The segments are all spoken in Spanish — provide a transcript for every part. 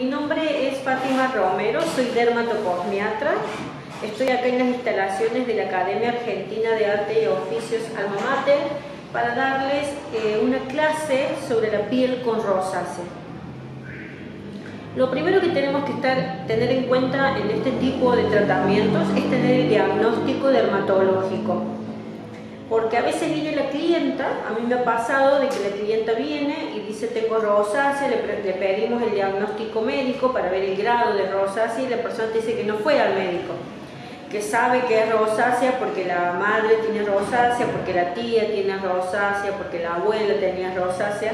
Mi nombre es Fátima Romero, soy dermatocosmiatra. Estoy acá en las instalaciones de la Academia Argentina de Arte y Oficios Alma Mater para darles eh, una clase sobre la piel con rosácea. Lo primero que tenemos que estar, tener en cuenta en este tipo de tratamientos es tener el diagnóstico dermatológico porque a veces viene la clienta, a mí me ha pasado de que la clienta viene y dice tengo rosácea, le, pedimos el diagnóstico médico para ver el grado de rosácea y la persona te dice que no fue al médico, que sabe que es rosácea porque la madre tiene rosácea, porque la tía tiene rosácea, porque la abuela tenía rosácea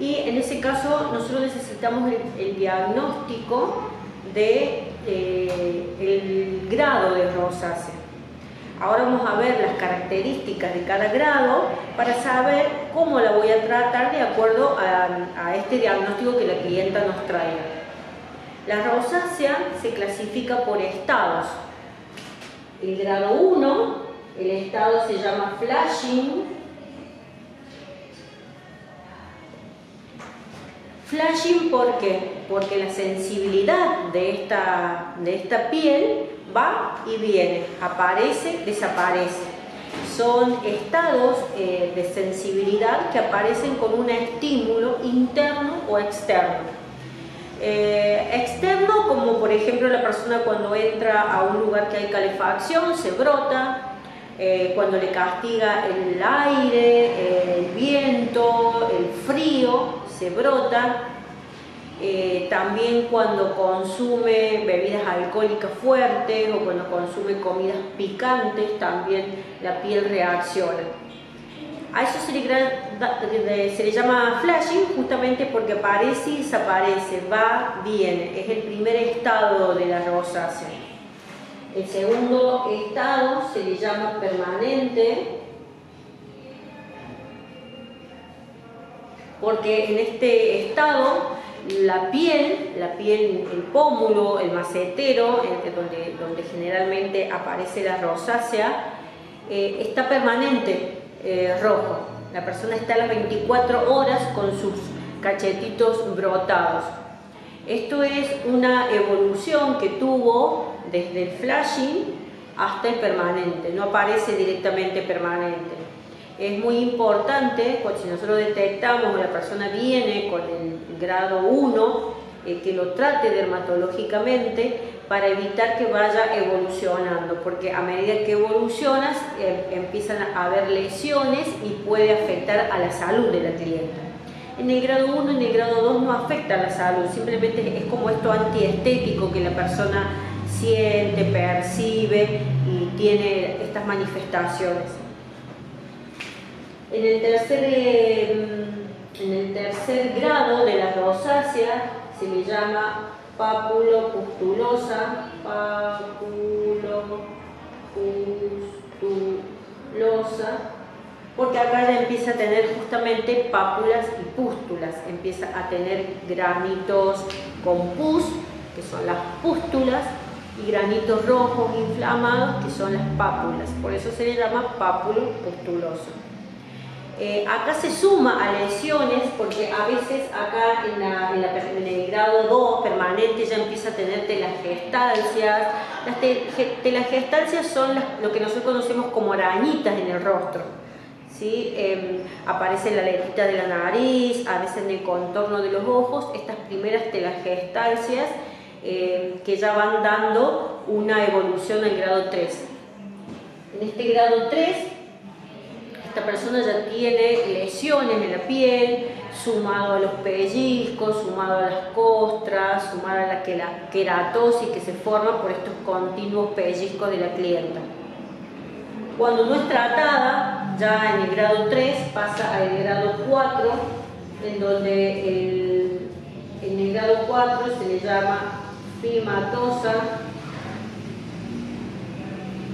y en ese caso nosotros necesitamos el, diagnóstico de eh, grado de rosácea. Ahora vamos a ver las características de cada grado para saber cómo la voy a tratar de acuerdo a, este diagnóstico que la clienta nos trae. La rosácea se clasifica por estados. El grado 1, el estado se llama flashing. Flashing, ¿por qué? Porque la sensibilidad de esta, de esta piel va y viene, aparece, desaparece. Son estados eh, de sensibilidad que aparecen con un estímulo interno o externo. Eh, externo, como por ejemplo la persona cuando entra a un lugar que hay calefacción, se brota, eh, cuando le castiga el aire, el viento, el frío, se brota, eh, también cuando consume bebidas alcohólicas fuertes o cuando consume comidas picantes, también la piel reacciona. A eso se le, llama flashing justamente porque aparece y desaparece, va, viene. Es el primer estado de la rosácea. El segundo estado se le llama permanente porque en este estado la piel, la piel, el pómulo, el macetero, donde, generalmente aparece la rosácea, eh, está permanente eh, rojo. La persona está a las 24 horas con sus cachetitos brotados. Esto es una evolución que tuvo desde el flashing hasta el permanente, no aparece directamente permanente es muy importante, pues, si nosotros detectamos que la persona viene con el grado 1, eh, que lo trate dermatológicamente para evitar que vaya evolucionando, porque a medida que evolucionas eh, empiezan a haber lesiones y puede afectar a la salud de la clienta. En el grado 1 en el grado 2 no afecta a la salud, simplemente es como esto antiestético que la persona siente, percibe y tiene estas manifestaciones. En el tercer, eh, en el tercer grado de la rosácea se le llama pápulo pustulosa, pápulo pustulosa, porque acá ya empieza a tener justamente pápulas y pústulas, empieza a tener granitos con pus, que son las pústulas, y granitos rojos inflamados, que son las pápulas, por eso se le llama pápulo pustuloso. Eh, acá se suma a lesiones porque a veces acá en, el grado 2 permanente ya empieza a tener telangestalcias. Las telangestalcias son lo que nosotros conocemos como arañitas en el rostro. ¿sí? Em, aparece en la aletita de la nariz, a veces en el contorno de los ojos, estas primeras telangestalcias em, que ya van dando una evolución al grado 3. En este grado 3 esta persona ya tiene lesiones en la piel, sumado a los pellizcos, sumado a las costras, sumado a la queratosis que se forma por estos continuos pellizcos de la clienta. Cuando no es tratada, ya en el grado 3 pasa al grado 4, en donde en el grado 4 se le llama fimatosa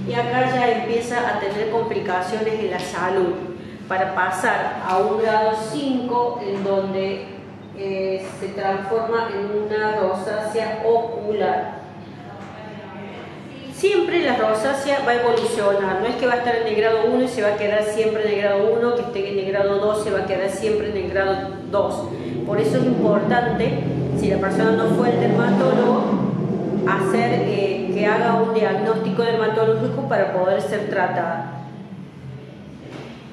y acá ya empieza a tener complicaciones en la salud para pasar a un grado 5 en donde eh, se transforma en una rosácea ocular. Siempre la rosácea va a evolucionar, no es que va a estar en el grado 1 y se va a quedar siempre en el grado 1, que esté en el grado 2 se va a quedar siempre en el grado 2. Por eso es importante si la persona no fue al dermatólogo, hacer eh, que haga un diagnóstico dermatológico para poder ser tratada.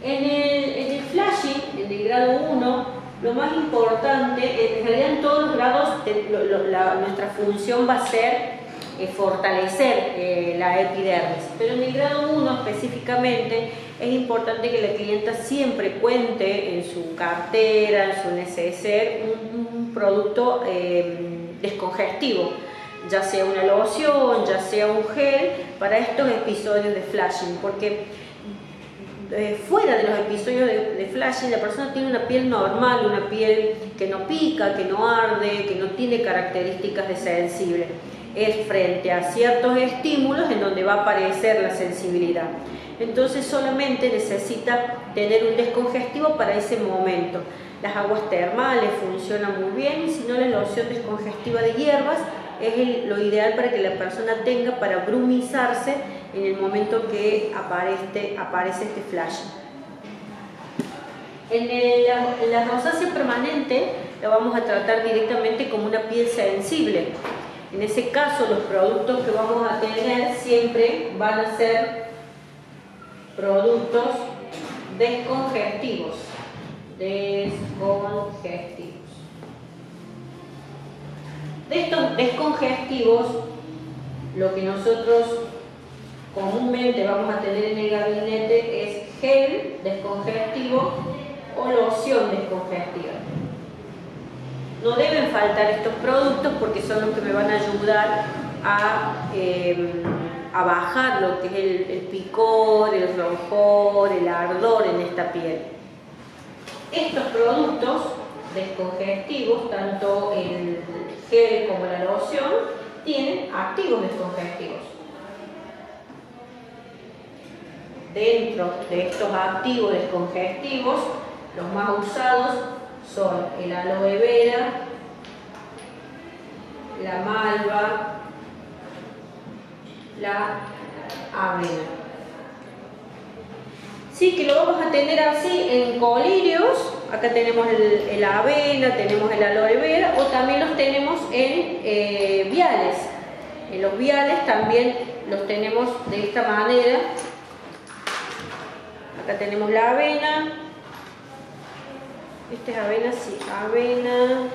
En el, flashing, en el grado 1, lo más importante, en realidad en todos los grados nuestra función va a ser eh, fortalecer eh, la epidermis. Pero en el grado 1 específicamente es importante que la clienta siempre cuente en su cartera, en su neceser, un, producto descongestivo, ya sea una loción, ya sea un gel, para estos episodios de flashing, porque fuera de los episodios de, de, flashing, la persona tiene una piel normal, una piel que no pica, que no arde, que no tiene características de sensible es frente a ciertos estímulos en donde va a aparecer la sensibilidad. Entonces solamente necesita tener un descongestivo para ese momento. Las aguas termales funcionan muy bien y si no la loción descongestiva de hierbas es lo ideal para que la persona tenga para brumizarse en el momento que aparece, aparece este flash. En, en la rosácea permanente la vamos a tratar directamente como una piel sensible. En ese caso, los productos que vamos a tener siempre van a ser productos descongestivos. Descongestivos. De estos descongestivos, lo que nosotros comúnmente vamos a tener en el gabinete es gel descongestivo o loción descongestiva. No deben faltar estos productos porque son los que me van a ayudar a, em, bajar lo que es el, picor, el roncor, el ardor en esta piel. Estos productos descongestivos, tanto el gel como la loción, tienen activos descongestivos. Dentro de estos activos descongestivos, los más usados son el aloe vera, la malva, la avena. Sí, que lo vamos a tener así en colirios. Acá tenemos el, avena, tenemos el aloe vera o también los tenemos en eh, viales. En los viales también los tenemos de esta manera. Acá tenemos la avena, este es avena, sí, avena,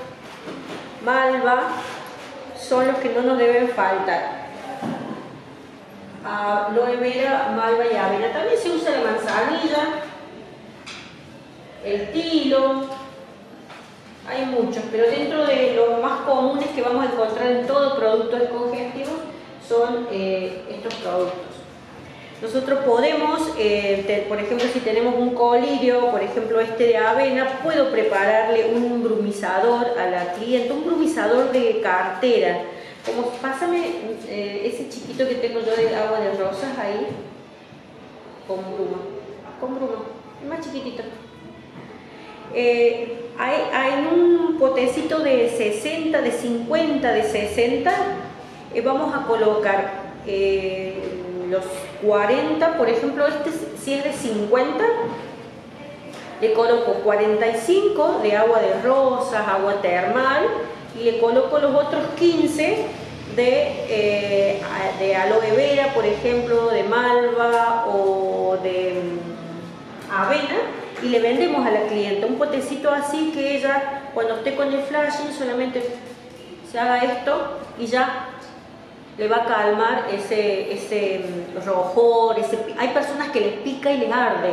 malva, son los que no nos deben faltar. Aloe vera, malva y avena. También se usa la manzanilla, el tilo, hay muchos, pero dentro de los más comunes que vamos a encontrar en todo producto descongestivo son eh, estos productos. Nosotros podemos, eh, por ejemplo, si tenemos un colirio, por ejemplo este de avena, puedo prepararle un brumizador a la cliente, un brumizador de cartera. Como pásame eh, ese chiquito que tengo yo de agua de rosas ahí, con bruma, con bruma, más chiquitito. Eh, hay, hay, un potecito de 60, de 50, de 60, vamos a colocar los 40, por ejemplo, este si es de 50, le coloco 45 de agua de rosas, agua termal, y le coloco los otros 15 de, eh, de aloe vera, por ejemplo, de malva o de mm, avena, y le vendemos a la clienta un potecito así que ella, cuando esté con el flashing, solamente se haga esto y ya le va a calmar ese, ese mm, rojor, ese, hay personas que les pica y les arde,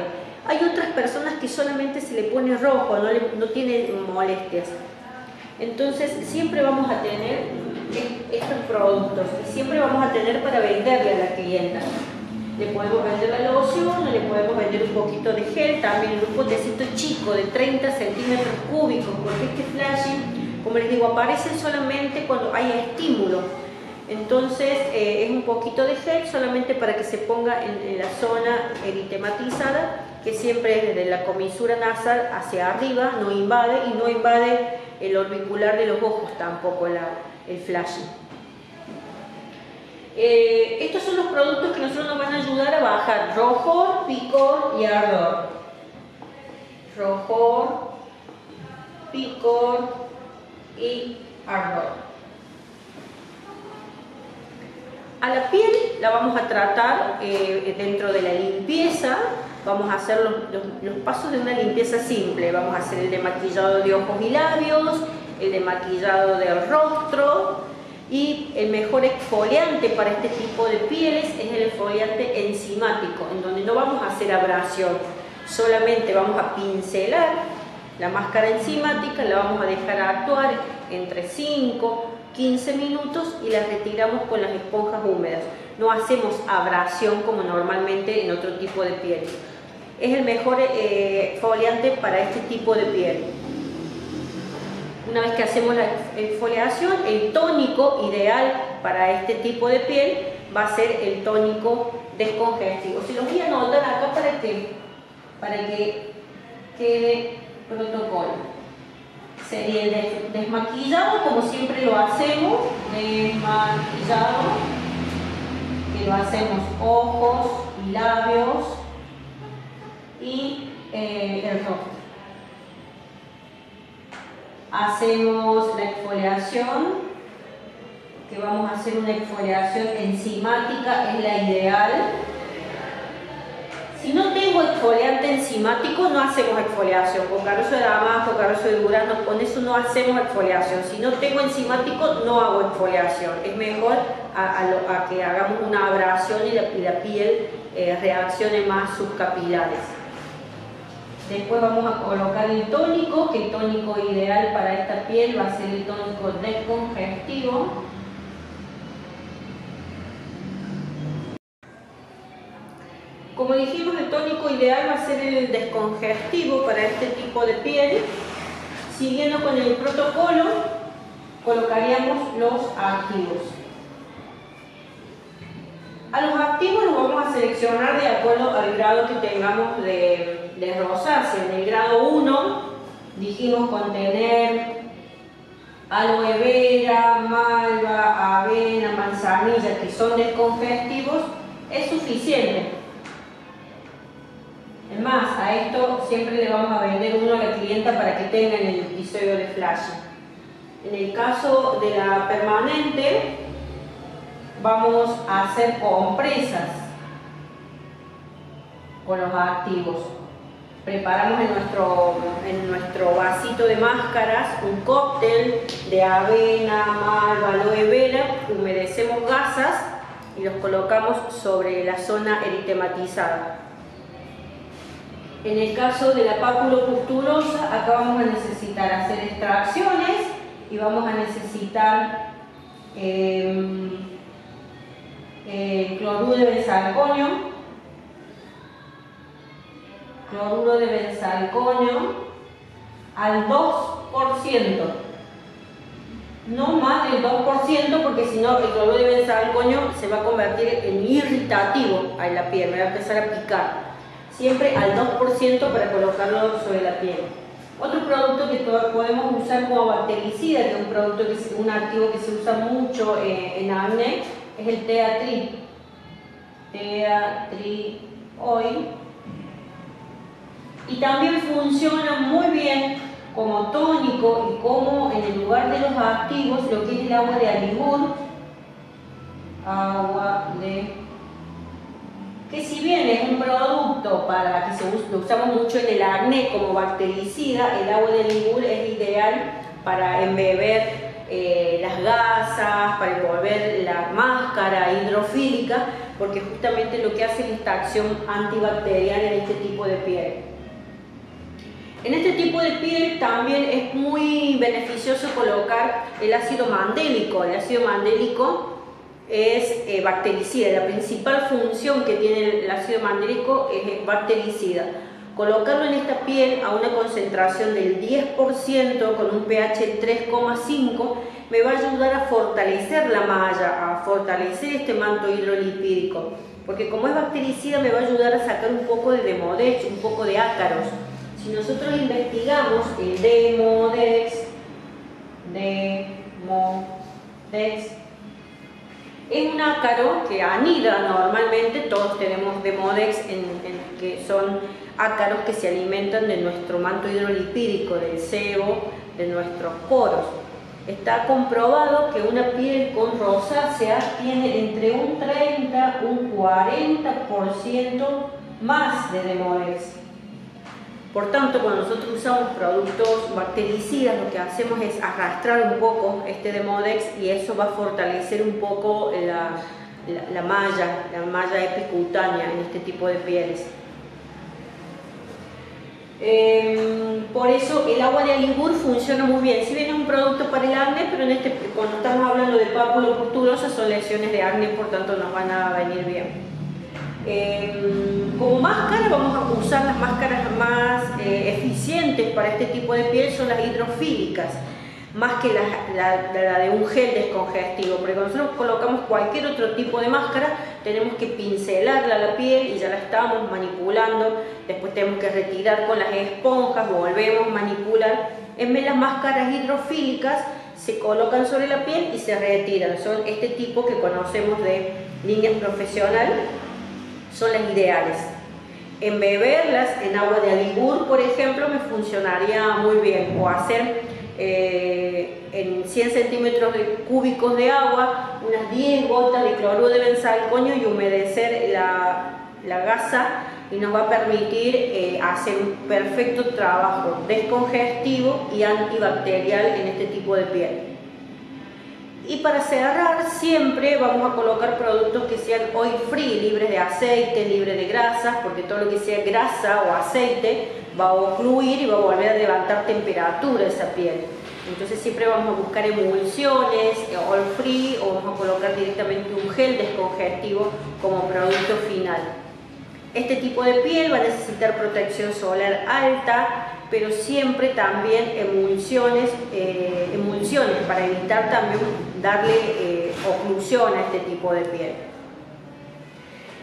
hay otras personas que solamente se le pone rojo, no, no tienen molestias. Entonces siempre vamos a tener estos productos y siempre vamos a tener para venderle a la clienta. Le podemos vender la loción, le podemos vender un poquito de gel, también un potecito chico de 30 centímetros cúbicos, porque este flashing, como les digo, aparece solamente cuando hay estímulo entonces eh, es un poquito de gel solamente para que se ponga en, la zona eritematizada, que siempre es desde la comisura nasal hacia arriba, no invade y no invade el orbicular de los ojos tampoco el flashing. Eh, estos son los productos que nosotros nos van a ayudar a bajar rojor, picor y ardor. Rojor, picor y ardor. A la piel la vamos a tratar eh, dentro de la limpieza, vamos a hacer los, pasos de una limpieza simple, vamos a hacer el de maquillado de ojos y labios, el de maquillado del rostro y el mejor exfoliante para este tipo de pieles es el exfoliante enzimático, en donde no vamos a hacer abrasión, solamente vamos a pincelar la máscara enzimática, la vamos a dejar actuar entre 5 15 minutos y las retiramos con las esponjas húmedas. No hacemos abrasión como normalmente en otro tipo de piel. Es el mejor eh, foliante para este tipo de piel. Una vez que hacemos la exfoliación, el tónico ideal para este tipo de piel va a ser el tónico descongestivo. Se los voy a anotar acá para que, para que quede protocolo sería el desmaquillado, como siempre lo hacemos, desmaquillado, que lo hacemos ojos y labios y eh, el rostro. Hacemos la exfoliación, que vamos a hacer una exfoliación enzimática, es la ideal si no tengo exfoliante enzimático, no hacemos exfoliación. Con carozo de damasco, carozo de durazno, con eso no hacemos exfoliación. Si no tengo enzimático, no hago exfoliación. Es mejor a, que hagamos una abrasión y la, piel eh, reaccione más sus capilares. Después vamos a colocar el tónico, que el tónico ideal para esta piel va a ser el tónico descongestivo. Como dijimos, el tónico ideal va a ser el descongestivo para este tipo de piel. Siguiendo con el protocolo, colocaríamos los activos. A los activos los vamos a seleccionar de acuerdo al grado que tengamos de, de rosácea. En el grado 1 dijimos contener aloe vera, malva, avena, manzanilla, que son descongestivos, es suficiente. Es más, a esto siempre le vamos a vender uno a la clienta para que tenga en el episodio de flash. En el caso de la permanente, vamos a hacer compresas con los activos. Preparamos en nuestro, en nuestro vasito de máscaras un cóctel de avena, malva, aloe vera, humedecemos gasas y los colocamos sobre la zona eritematizada. En el caso de la pustulosa, acá vamos a necesitar hacer extracciones y vamos a necesitar em, eh, cloruro de benzalconio, cloruro de benzalconio al 2%, no más del 2% porque si no el cloruro de benzalconio se va a convertir en irritativo a la piel, me va a empezar a picar siempre al 2% para colocarlo sobre la piel. Otro producto que podemos usar como bactericida, que es un producto que un activo que se usa mucho eh, en acné, es el teatri. Teatri oil. Y también funciona muy bien como tónico y como en el lugar de los activos lo que es el agua de aligur, agua de que si bien es un producto para que se lo usamos mucho en el acné como bactericida, el agua de ligur es ideal para embeber eh, las gasas, para envolver la máscara hidrofílica, porque justamente lo que hace es esta acción antibacteriana en este tipo de piel. En este tipo de piel también es muy beneficioso colocar el ácido mandélico. El ácido mandélico es eh, bactericida. La principal función que tiene el ácido mandélico es bactericida. Colocarlo en esta piel a una concentración del 10% con un pH 3,5 me va a ayudar a fortalecer la malla, a fortalecer este manto hidrolipídico. Porque como es bactericida me va a ayudar a sacar un poco de demodex, un poco de ácaros. Si nosotros investigamos el demodex, demodex, es un ácaro que anida normalmente, todos tenemos demodex que son ácaros que se alimentan de nuestro manto hidrolipídico, del sebo, de nuestros poros. Está comprobado que una piel con rosácea tiene entre un 30 un 40% más de demodex. Por tanto, cuando nosotros usamos productos bactericidas, lo que hacemos es arrastrar un poco este demodex y eso va a fortalecer un poco la, la malla, la malla epicutánea en este tipo de pieles. Em, por eso el agua de Alibur funciona muy bien. Si bien es un producto para el acné, pero en este, cuando estamos hablando de pápulas pustulosas son lesiones de acné, por tanto nos van a venir bien. Em, como máscara vamos a usar las máscaras más eh, eficientes para este tipo de piel, son las hidrofílicas más que la, de un gel descongestivo, porque cuando nosotros colocamos cualquier otro tipo de máscara, tenemos que pincelarla a la piel y ya la estamos manipulando, después tenemos que retirar con las esponjas, volvemos a manipular. En vez las máscaras hidrofílicas se colocan sobre la piel y se retiran, son este tipo que conocemos de líneas profesional, son las ideales. Embeberlas en agua de alibur, por ejemplo, me funcionaría muy bien, o hacer eh, en 100 centímetros cúbicos de agua, unas 10 gotas de cloruro de benzalcoño y humedecer la, gasa y nos va a permitir eh, hacer un perfecto trabajo descongestivo y antibacterial en este tipo de piel. Y para cerrar, siempre vamos a colocar productos que sean oil free, libres de aceite, libres de grasas, porque todo lo que sea grasa o aceite va a ocluir y va a volver a levantar temperatura esa piel. Entonces siempre vamos a buscar emulsiones, eh, oil free o vamos a colocar directamente un gel descongestivo como producto final. Este tipo de piel va a necesitar protección solar alta, pero siempre también emulsiones, eh, emulsiones para evitar también darle eh, oclusión a este tipo de piel.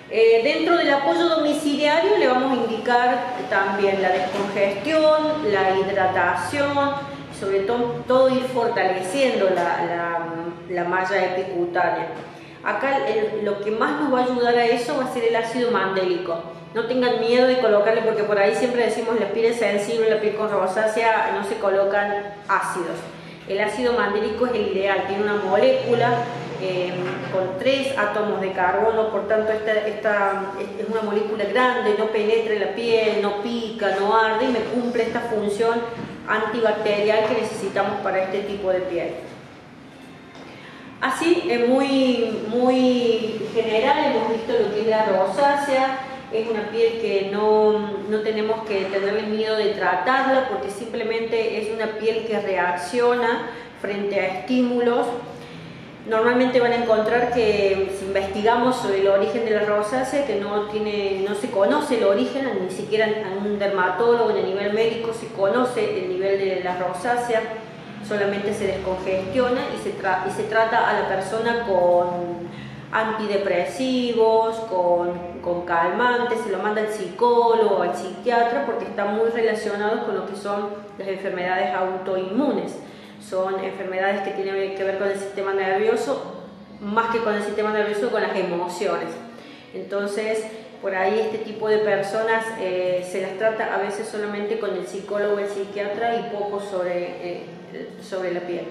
Eh, dentro del apoyo domiciliario le vamos a indicar también la descongestión, la hidratación, sobre todo, todo ir fortaleciendo la, malla epicutánea. Acá lo que más nos va a ayudar a eso va a ser el ácido mandélico. No tengan miedo de colocarle porque por ahí siempre decimos la piel sensible, la piel con rosácea, no se colocan ácidos. El ácido mandélico es el ideal, tiene una molécula Em, con tres átomos de carbono, por tanto esta, esta, es una molécula grande, no penetra en la piel, no pica, no arde y me cumple esta función antibacterial que necesitamos para este tipo de piel. Así, es muy, muy general, hemos visto lo que es la rosácea, es una piel que no, no tenemos que tenerle miedo de tratarla porque simplemente es una piel que reacciona frente a estímulos. Normalmente van a encontrar que si investigamos sobre el origen de la rosácea, que no, tiene, no se conoce el origen, ni siquiera a un dermatólogo ni a nivel médico se conoce el nivel de la rosácea, solamente se descongestiona y se, y se trata a la persona con antidepresivos, con, con calmantes, se lo manda al psicólogo, al psiquiatra, porque están muy relacionados con lo que son las enfermedades autoinmunes son enfermedades que tienen que ver con el sistema nervioso, más que con el sistema nervioso, con las emociones. Entonces, por ahí este tipo de personas eh, se las trata a veces solamente con el psicólogo, el psiquiatra y poco sobre, eh, sobre la piel.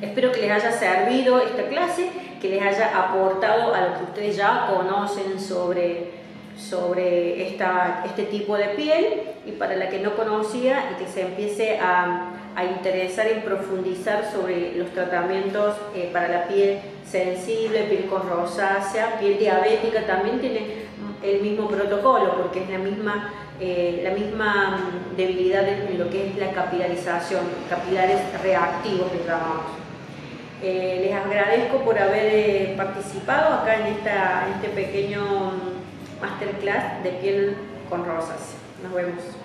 Espero que les haya servido esta clase, que les haya aportado a lo que ustedes ya conocen sobre sobre esta, este tipo de piel y para la que no conocía y que se empiece a, a interesar en profundizar sobre los tratamientos eh, para la piel sensible, piel con rosácea, piel diabética, también tiene el mismo protocolo porque es la misma, eh, la misma debilidad en lo que es la capilarización, capilares reactivos que llamamos. Eh, les agradezco por haber participado acá en, esta, en este pequeño masterclass de piel con rosas. Nos vemos.